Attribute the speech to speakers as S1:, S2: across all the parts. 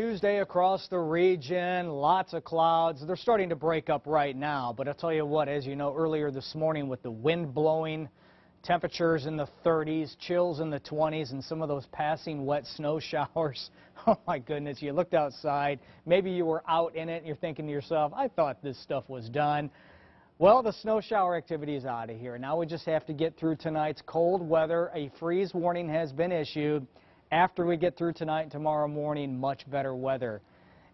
S1: Tuesday across the region, lots of clouds. They're starting to break up right now, but I'll tell you what, as you know, earlier this morning with the wind blowing, temperatures in the 30s, chills in the 20s, and some of those passing wet snow showers. Oh my goodness, you looked outside, maybe you were out in it, and you're thinking to yourself, I thought this stuff was done. Well, the snow shower activity is out of here. Now we just have to get through tonight's cold weather. A freeze warning has been issued. After we get through tonight and tomorrow morning, much better weather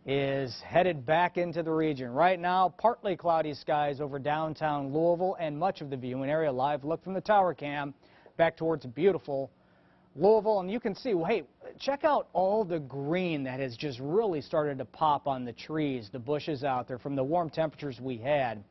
S1: is headed back into the region. Right now, partly cloudy skies over downtown Louisville and much of the viewing area. Live look from the tower cam back towards beautiful Louisville. And you can see, well, hey, check out all the green that has just really started to pop on the trees, the bushes out there from the warm temperatures we had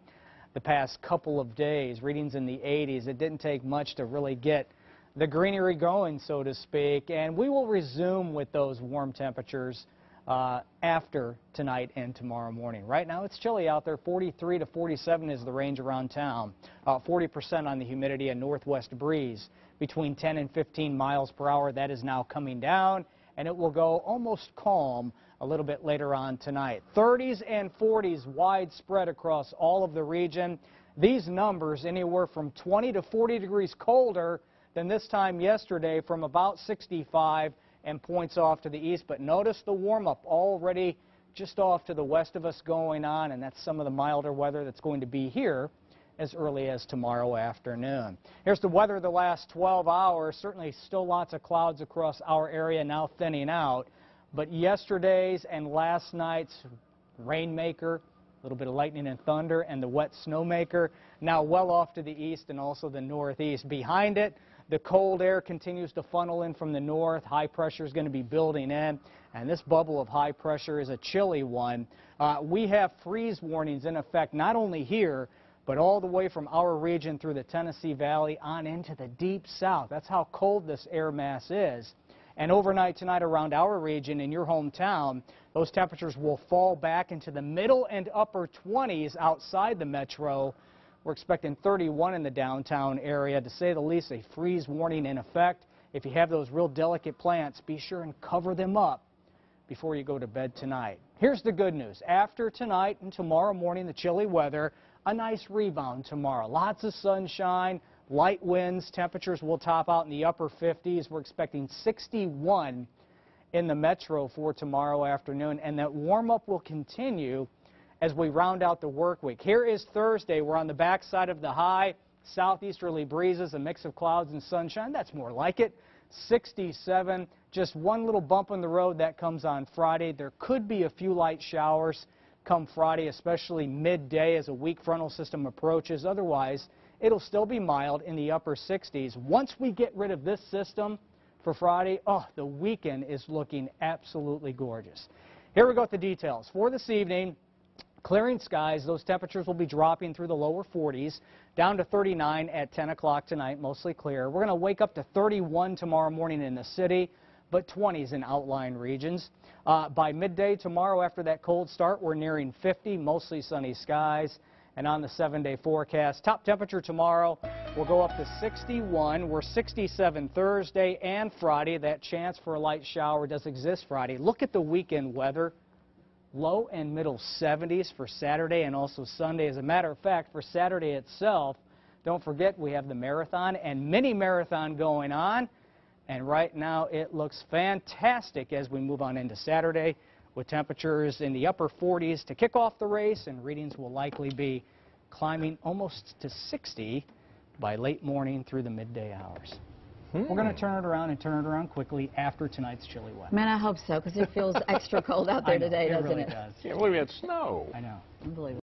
S1: the past couple of days, readings in the 80s. It didn't take much to really get the greenery going, so to speak, and we will resume with those warm temperatures uh, after tonight and tomorrow morning. Right now it's chilly out there. 43 to 47 is the range around town. 40% uh, on the humidity and northwest breeze between 10 and 15 miles per hour. That is now coming down and it will go almost calm a little bit later on tonight. 30s and 40s widespread across all of the region. These numbers anywhere from 20 to 40 degrees colder than this time yesterday from about 65 and points off to the east. But notice the warm-up already just off to the west of us going on, and that's some of the milder weather that's going to be here as early as tomorrow afternoon. Here's the weather the last 12 hours. Certainly still lots of clouds across our area now thinning out. But yesterday's and last night's rainmaker, a little bit of lightning and thunder, and the wet snowmaker now well off to the east and also the northeast. Behind it, the cold air continues to funnel in from the north. High pressure is going to be building in, and this bubble of high pressure is a chilly one. Uh, we have freeze warnings in effect not only here, but all the way from our region through the Tennessee Valley on into the deep south. That's how cold this air mass is. And overnight tonight around our region in your hometown, those temperatures will fall back into the middle and upper 20s outside the metro. We're expecting 31 in the downtown area. To say the least, a freeze warning in effect. If you have those real delicate plants, be sure and cover them up before you go to bed tonight. Here's the good news. After tonight and tomorrow morning, the chilly weather, a nice rebound tomorrow. Lots of sunshine, light winds. Temperatures will top out in the upper 50s. We're expecting 61 in the metro for tomorrow afternoon, and that warm-up will continue as we round out the work week. Here is Thursday. We're on the backside of the high. Southeasterly breezes, a mix of clouds and sunshine. That's more like it. 67. Just one little bump in the road that comes on Friday. There could be a few light showers come Friday, especially midday as a weak frontal system approaches. Otherwise, it'll still be mild in the upper 60s. Once we get rid of this system for Friday, oh, the weekend is looking absolutely gorgeous. Here we go with the details. For this evening, clearing skies, those temperatures will be dropping through the lower 40s, down to 39 at 10 o'clock tonight, mostly clear. We're going to wake up to 31 tomorrow morning in the city but 20s in outlying regions. Uh, by midday tomorrow, after that cold start, we're nearing 50, mostly sunny skies. And on the seven-day forecast, top temperature tomorrow will go up to 61. We're 67 Thursday and Friday. That chance for a light shower does exist Friday. Look at the weekend weather. Low and middle 70s for Saturday and also Sunday. As a matter of fact, for Saturday itself, don't forget we have the marathon and mini marathon going on. And right now it looks fantastic as we move on into Saturday with temperatures in the upper 40s to kick off the race and readings will likely be climbing almost to 60 by late morning through the midday hours. Hmm. We're going to turn it around and turn it around quickly after tonight's chilly weather.
S2: Man, I hope so because it feels extra cold out there
S1: know,
S2: today,
S1: it
S2: doesn't
S1: really
S2: it?
S1: Does.
S3: Can't believe we had snow.
S1: I know.
S2: Unbelievable.